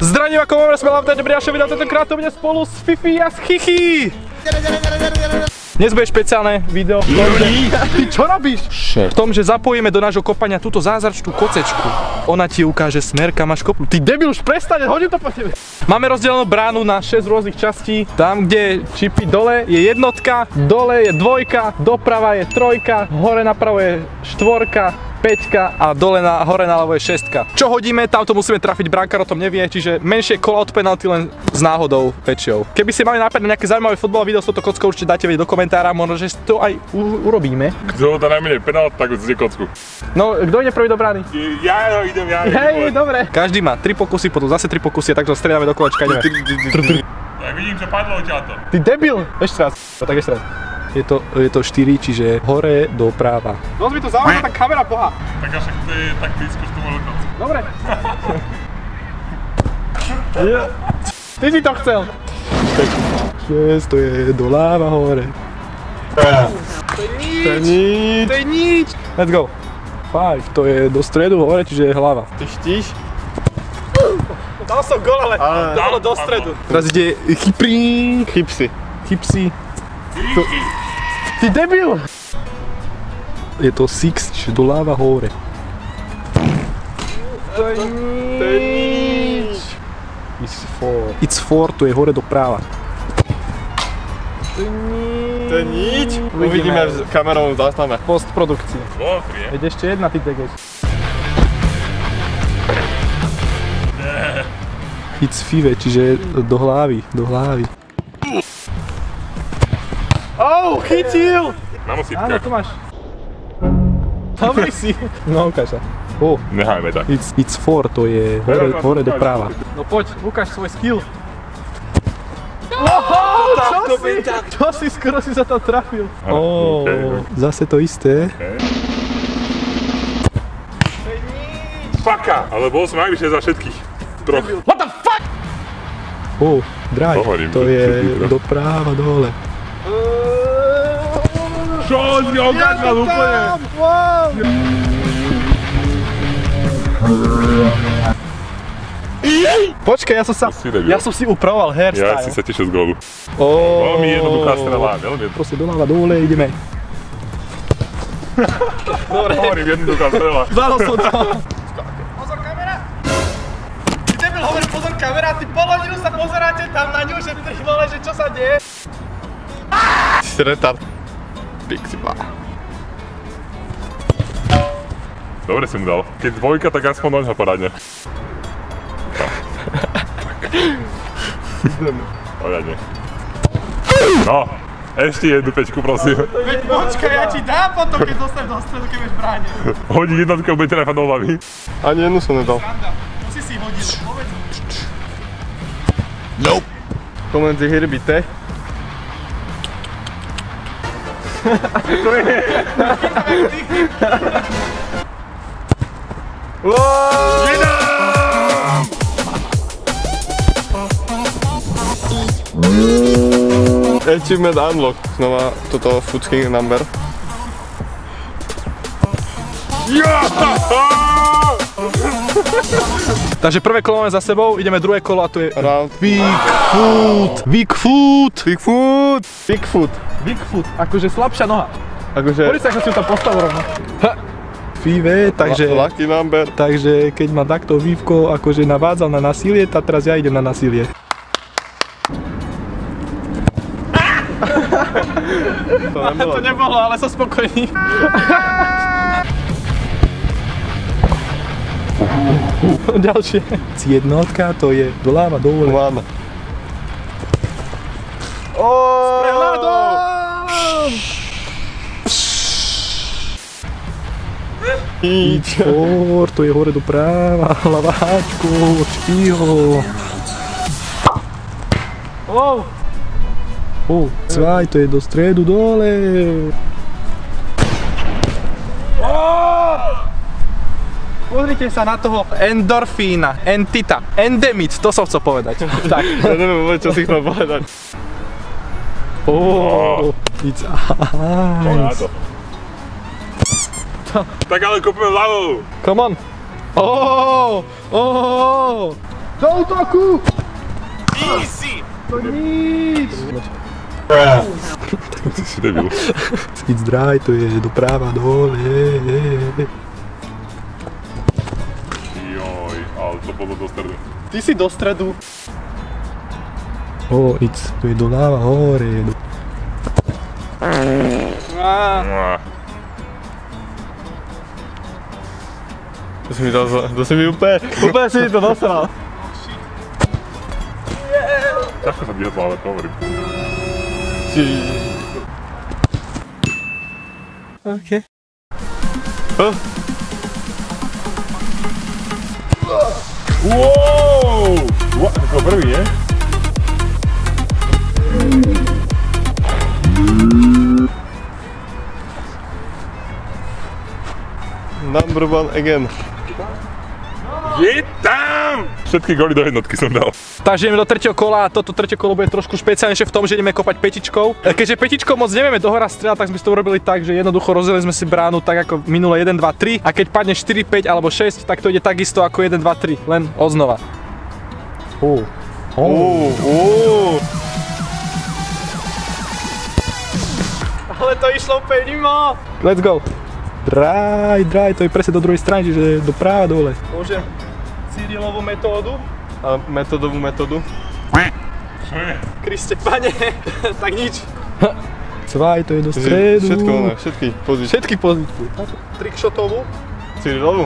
Zdravím, sme Lavta, dobrý ďalšie video, tentokrát to bude spolu s Fifi a s Chichi. Dnes bude špeciálne video. Ty čo robíš? V tom, že zapojíme do nášho kopania túto zázračnú kocečku. Ona ti ukáže smer, kam máš kopnúť. Ty debil, už prestane, hodím to po tebe. Máme rozdelenú bránu na 6 rôznych častí. Tam, kde čipy dole je jednotka, dole je dvojka, doprava je trojka, hore napravo je štvorka, 5 a dole na, hore naľavo je 6. Čo hodíme, tam to musíme trafiť, brankár o tom nevie, čiže menšie kola od penalty len s náhodou väčšou. Keby ste mali nápad na nejaké zaujímavé futbalové video s touto kockou, určite dáte vedieť do komentára, možno, že to aj urobíme. Kto dá najmenej penalt, tak zje kocku. No, kto ide prvý do brány? Ja idem, ja idem. Hej, dobre. Každý má 3 pokusy, potom zase 3 pokusy, a takto stredáme do kolečka, ideme. Ja vidím, že padlo ťa to. Ty debil! Ešte raz. Tak ešte raz. Je to, je to 4, čiže hore doprava. No mi to zaujíma, tá kamera boha. Tak až to je tak blízko, že to koc. Dobre. Ty si to chcel. Tak 6, to je doľava hore. To je nič. To je nič. To je nič. Let's go. 5, to je do stredu hore, čiže je hlava. Ty štíš? Dal som gol, ale Ale- bolo do stredu. Teraz ide chyprík, Chipsy. chypsy. To... Ty debil! Je to 6, čiže doľava hore. To je nič. To je nič. It's 4. It's 4, to je hore doprava. To je nič. To je nič. Uvidíme v kamerou zázname. Tri, je? Veď ešte jedna, ty tegeš. It's five, čiže do hlavy, do hlavy. Oh, chytil! Na Áno, musítkach. tu máš. Dobrý si. No, ukáž sa. Oh, Nechajme tak. it's, it's four, to je hore, hore doprava. No poď, ukáž svoj skill. Oh, čo si? Čo si? Skoro si sa tam trafil. Áno, Oh, zase to isté. Faka! Ale bol som najvyššie za všetkých. Troch. Oh, drive, to je doprava dole. Čo? Si ho gačal úplne. Počkaj, ja som sa, Si ja som si upravoval Ja si hairstyle. sa tešil z gólu. Veľmi jednoduchá strela, veľmi jednoduchá. Proste doľava dole, ideme. Hovorím, jednoduchá strela. Dalo som to. Pozor kamera! Ty debil, hovorí pozor kamera, ty pol hodinu sa pozeráte tam na ňu, že ty vole, že čo sa deje? Si retard. Pixie Dobre si mu dal. Keď dvojka, tak aspoň noň ho poradne. Poriadne. No, ešte jednu pečku, prosím. Veď počkaj, ja ti dám potom, keď dostanem do stredu, keď budeš brániť. Hodí jednotka, bude trefať do hlavy. Ani jednu som nedal. Musí si hodil, povedz. Pomedzi hirbite. Achievement unlock. Znova toto fucking number. Takže prvé kolo máme za sebou, ideme druhé kolo a to je Round. Bigfoot. Bigfoot. Bigfoot! Bigfoot. Bigfoot, akože slabšia noha. Akože Pozri sa, ako si ju tam postavil rovno. Five, takže... lucky number. Takže keď ma takto Vívko akože navádzal na nasilie, tak teraz ja idem na nasilie. To nebolo. To nebolo, ale som spokojný. Ďalšie. Jednotka to je doľava, dole. Máme. Prehľadom! Nič. Por, to je hore doprava, hlaváčko, špího. Oh. Oh, cvaj, to je do stredu dole. Pozrite sa na toho endorfína, entita, endemit, to som chcel povedať. tak. Ja neviem vôbec, čo si chcel povedať. Oh, it's ice. to. Tak ale kopeme hlavou. Come on. Oh, oh, Do útoku! Easy! To nič! Ty si debil. It's dry, to je doprava, dole. Joj, ale to bolo do stredu. Ty si do stredu. O, it's, to je doľava, hore. Á, To si mi dal. To si mi úplne... Úplne si mi to dosral. ťažko sa dvíhať, ale to hovorím. Či... OK. Oh, Wow! What? To prvý, nie? number one again. Je tam! Všetky góly do jednotky som dal. Takže ideme do tretieho kola a toto tretie kolo bude trošku špeciálnejšie v tom, že ideme kopať petičkou. E, Keďže petičkou moc nevieme dohora strieľať, tak sme to urobili tak, že jednoducho rozdelili sme si bránu tak ako minule 1, 2, 3 a keď padne 4, 5 alebo 6, tak to ide takisto ako 1, 2, 3, len odznova. Oh. Uuu, uuu. Ale to išlo úplne mimo. Let's go. Draj, draj, to je presne do druhej strany, čiže doprava dole. Môžem Cyrilovú metódu. A metodovú metódu? Čo je? Kriste, pane, tak nič. Cvaj, to je do stredu. Všetko, ne, všetky pozície. Všetky pozície. Trickshotovú. Cyrilovu?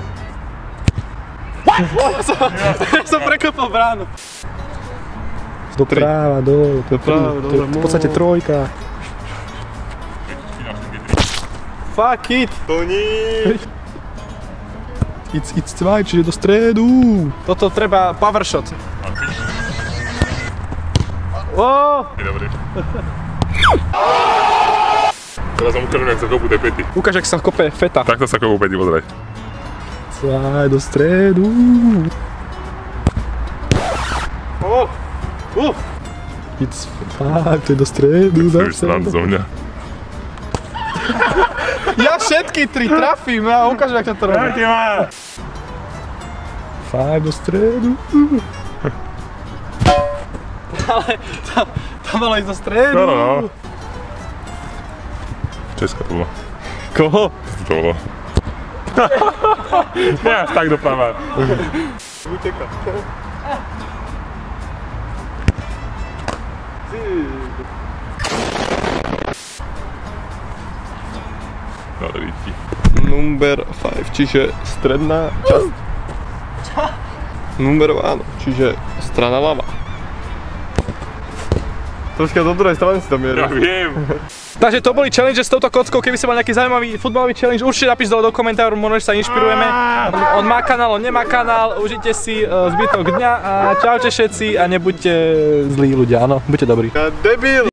som, som prekopol bránu. Doprava, dole. Doprava. To dole, je v podstate trojka. Fuck it. To nie. It's, it's cvaj, čiže do stredu. Toto treba power shot. Oh, Je dobrý. Teraz vám ukážem, jak sa kopú tie pety. ukáž, ak sa kope feta. Takto sa kopú pety, pozrieť. Cvaj, do stredu. Oh, uh. To je do stredu. Zase. srandu zo mňa. Ja všetky tri trafím, ja ukážem, jak to robí. ma! Fakt do stredu. Ale to malo ísť do stredu. No, no, no. Česka to bolo. Koho? To bolo? Až tak doprava. Uteka. No, Number 5, čiže stredná časť. Number 1, čiže strana ľava. Troška do druhej strany si to Ja mierí. viem. Takže to boli challenge s touto kockou, keby ste mali nejaký zaujímavý futbalový challenge, určite napíš dole do komentáru, možno sa inšpirujeme. On má kanál, on nemá kanál, užite si uh, zbytok dňa a čaute všetci a nebuďte zlí ľudia, áno, buďte dobrí. Ja debil!